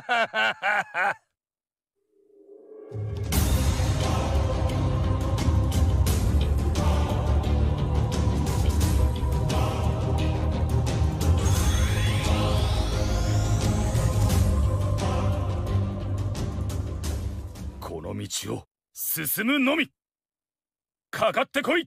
この道を進むのみ。かかってこい。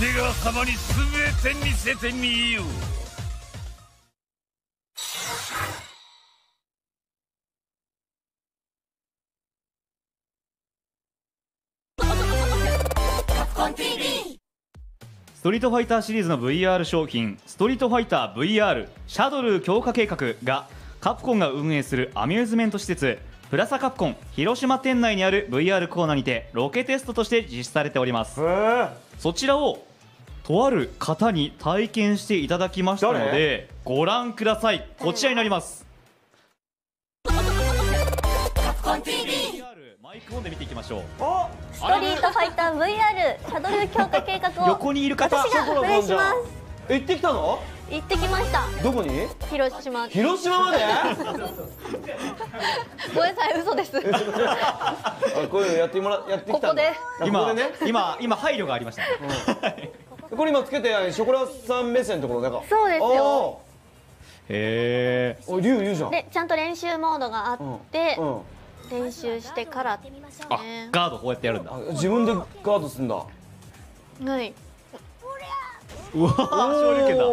出川様に全て見せてみよう。ストリートファイターシリーズの VR 商品ストリートファイター VR シャドル強化計画がカプコンが運営するアミューズメント施設プラサカプコン広島店内にある VR コーナーにてロケテストとして実施されております。そちらをとある方に体験していただきましたのでご覧ください。こちらになります。マイクオンで見ていきましょう。ストリートファイター VR シャドル強化計画を。横にいる方。私がプレイします行ってきたの？行ってきました。どこに？広島。広島まで？ごめんなさい嘘です。あこういうのやってもらやってきたここ今あここでね。今今配慮がありました。ね これ今つけてショコラさん目線のところなんかそうですよ。へえ。お竜いるじゃん。でちゃんと練習モードがあって、うん練習してからあね。ガードこうやってやるんだ。あ自分でガードすんだ。はい、うわー昇竜拳だ。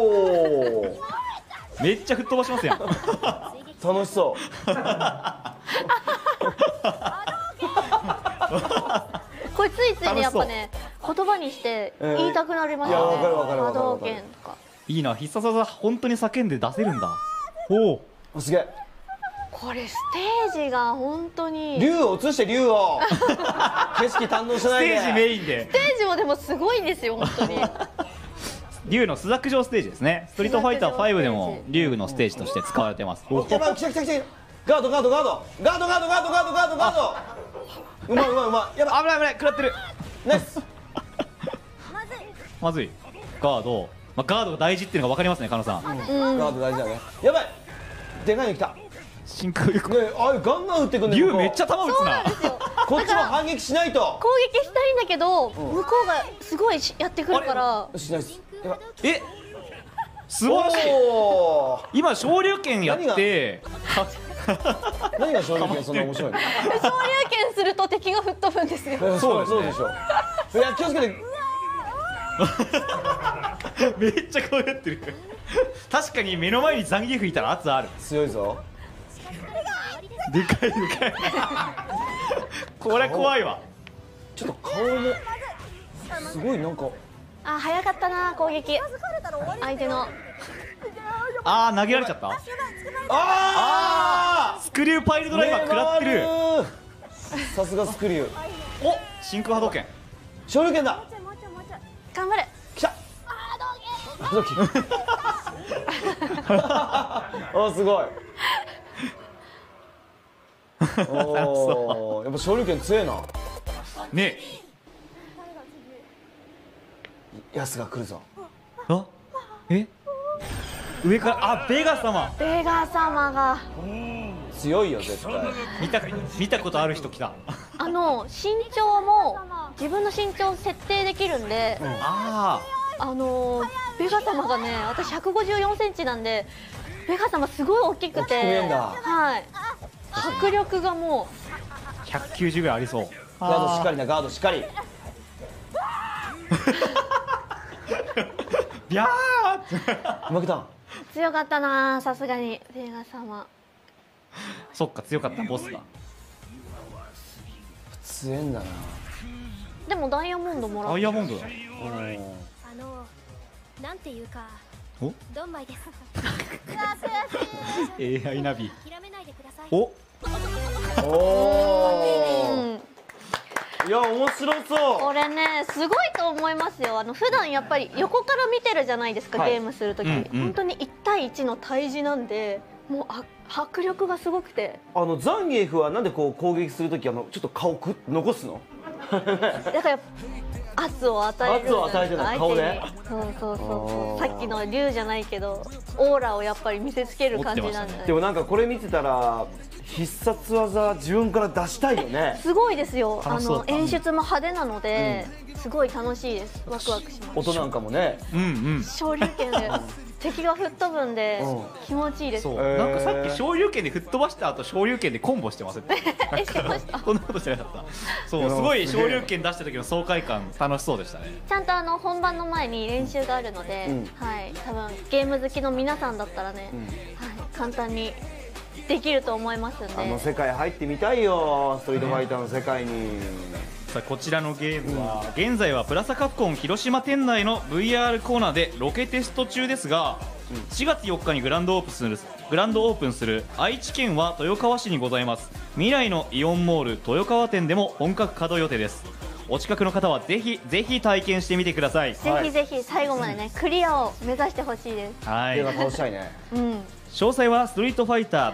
めっちゃ吹っ飛ばしますやん。楽しそう。これついついねやっぱね言葉にしてえー。言いたくなりますね、いやわかるわかるわ波動拳とか。いいな必殺技本当に叫んで出せるんだ。おおあすげえ。これステージが本当に。竜を映して竜を。景色堪能しスないで。テージメインで。ステージもでもすごいんですよ本当に。竜のスザク上ステージですね。ストリートファイター5でも竜のステージとして使われてます。おやばい来た来た来たガードガードガード。ガードガードガードガードガードガードうまいうまいうま。いやば。い危ない危ない。食らってる。ナイスまずい。ガード、まあ、ガードが大事っていうのが分かりますね狩野さん。ガード大事だね。やばい。でかいの来た。ね真空力えあれガンガン撃ってくんね竜めっちゃ弾打つな。こっちも反撃しないと。攻撃したいんだけど向こうがすごいしやってくるから。よしナイスやばい。え？素晴らしい。おー。今昇竜拳やって。何が？勝利権そんな面白いの？昇竜拳すると敵が吹っ飛ぶんですよ。そうそうでしょ。いや気をつけて めっちゃこうやってる。確かに目の前に残儀吹いたら圧ある。強いぞ。でかいでかい。これ怖いわ。ちょっと顔もすごいなんか。あ早かったな攻撃。相手の。あー投げられちゃった？あスクリューパイルドライバー食らってる。さすがスクリュー。お真空波動拳。昇竜拳だ頑張れ。来た。波動拳あすごい。おー。やっぱ昇竜拳強えな。ねヤスが来るぞ。あ？え？上からあベガ様。ベガ様が。強いよ絶対。見た見たことある人来たあの身長も自分の身長設定できるんで、ああのベガ様がね私154センチなんでベガ様すごい大きくてはい。迫力がもあ190ぐらいありそう。ガードしっかりなガードしっかり。ビャー負けた強かったなさすがにベガ様。そっか強かったボスが強えんだな。でもダイヤモンドもらっダイヤモンドだ。あのなんていうかお？ドンマイです。AI ナビ。諦めないでください。お？おおうんいや面白そう。これねすごいと思いますよ。あの普段やっぱり横から見てるじゃないですか、はい。ゲームするとき、うんうん。本当に1対1の対峙なんでもうあ迫力がすごくて。あのザンギエフはなんでこう攻撃するときあのちょっと顔く残すの？だから圧を与える圧を与えてるの相手に顔で？そうそうそうさっきの竜じゃないけどオーラをやっぱり見せつける感じなんじゃないでもなんかこれ見てたら必殺技自分から出したいよね。すごいですよ。あの演出も派手なので、すごい楽しいです。ワクワクします。音なんかもね。うんうん。昇竜拳で 敵が吹っ飛ぶんでうん気持ちいいです。なんかさっき昇竜拳で吹っ飛ばした後昇竜拳でコンボしてませ んえしてましたこんなことしてなかった。そいうやすごい昇竜拳出した時の爽快感楽しそうでしたね。ちゃんとあの本番の前に練習があるので、うんはい、多分ゲーム好きの皆さんだったらね、んはい、簡単にできると思いますんであの世界入ってみたいよストリートファイターの世界に。さあこちらのゲームは、現在はプラザカプコン広島店内の VR コーナーでロケテスト中ですが、4月4日にグランドオープンするグランドオープンする愛知県は豊川市にございます。未来のイオンモール豊川店でも本格稼働予定です。お近くの方はぜひぜひ体験してみてください。ぜひぜひ最後までね、クリアを目指してほしいです。はい。映画倒したいね。うん。詳細はストリートファイター